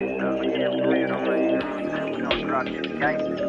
I gotta get my